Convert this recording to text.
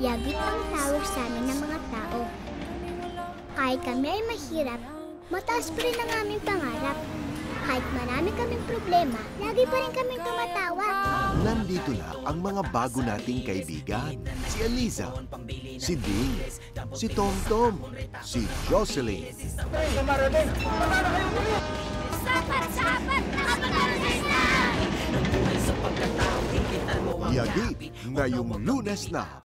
Yagit ang tawag sa amin ng mga tao. Kahit kami ay mahirap, mataas pa rin ang aming pangarap. Kahit marami kaming problema, lagi pa rin kaming tumatawa. Nandito na ang mga bago nating kaibigan. Si Aliza, si Ding, si Tomtom, si Jocelyn. Sapat, sapat! Na! Yagi, ngayong lunes na.